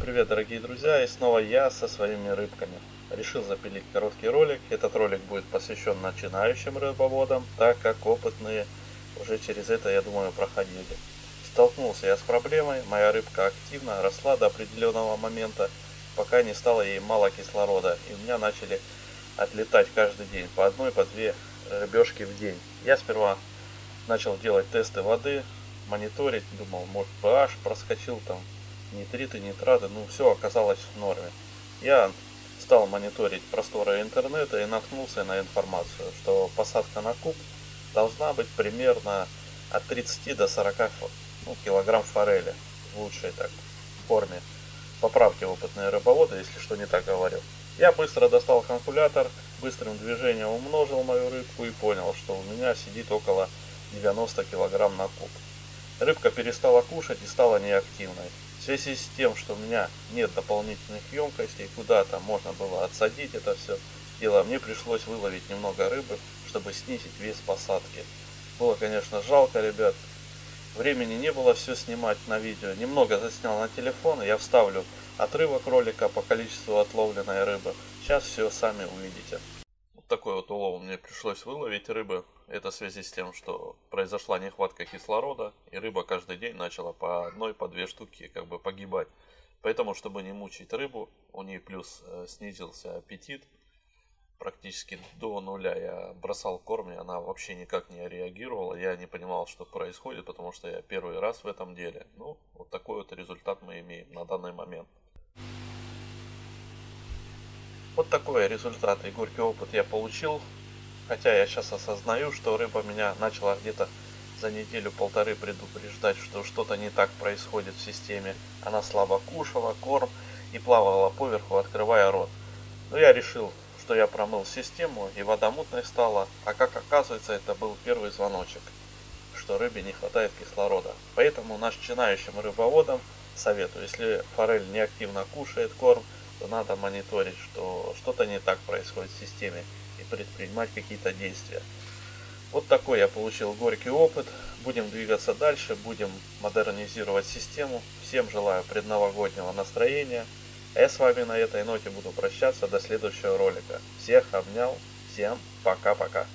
привет, дорогие друзья, и снова я со своими рыбками. Решил запилить короткий ролик. Этот ролик будет посвящен начинающим рыбоводам, так как опытные уже через это, я думаю, проходили. Столкнулся я с проблемой, моя рыбка активно росла до определенного момента, пока не стало ей мало кислорода, и у меня начали отлетать каждый день по одной, по две рыбешки в день. Я сперва начал делать тесты воды, мониторить, думал, может pH проскочил там, нитриты, нитраты, ну все оказалось в норме. Я стал мониторить просторы интернета и наткнулся на информацию, что посадка на куб должна быть примерно от 30 до 40 ну, килограмм форели в лучшей так форме. Поправьте опытные рыбоводы, если что не так говорил. Я быстро достал калькулятор, быстрым движением умножил мою рыбку и понял, что у меня сидит около 90 килограмм на куб. Рыбка перестала кушать и стала неактивной. В связи с тем, что у меня нет дополнительных емкостей, куда-то можно было отсадить это все дело, мне пришлось выловить немного рыбы, чтобы снизить вес посадки. Было, конечно, жалко, ребят. Времени не было все снимать на видео. Немного заснял на телефон, я вставлю отрывок ролика по количеству отловленной рыбы. Сейчас все сами увидите. Такой вот улов мне пришлось выловить рыбы. Это в связи с тем, что произошла нехватка кислорода, и рыба каждый день начала по одной, по две штуки как бы погибать. Поэтому, чтобы не мучить рыбу, у нее плюс э, снизился аппетит. Практически до нуля я бросал корм, и она вообще никак не реагировала. Я не понимал, что происходит, потому что я первый раз в этом деле. Ну, вот такой вот результат мы имеем на данный момент. Вот такой результат и горький опыт я получил Хотя я сейчас осознаю, что рыба меня начала где-то за неделю-полторы предупреждать, что что-то не так происходит в системе. Она слабо кушала корм и плавала поверху, открывая рот. Но я решил, что я промыл систему и вода мутной стала, а как оказывается это был первый звоночек, что рыбе не хватает кислорода. Поэтому начинающим рыбоводам советую, если форель неактивно кушает корм, то надо мониторить, что что-то не так происходит в системе и предпринимать какие-то действия. Вот такой я получил горький опыт. Будем двигаться дальше, будем модернизировать систему. Всем желаю предновогоднего настроения. А я с вами на этой ноте буду прощаться до следующего ролика. Всех обнял. Всем пока-пока.